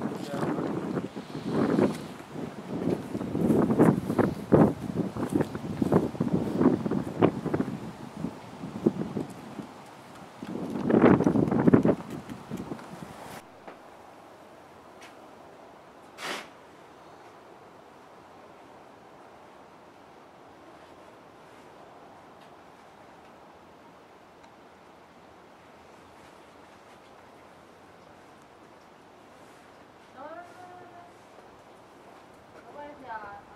Yeah. 되잖아.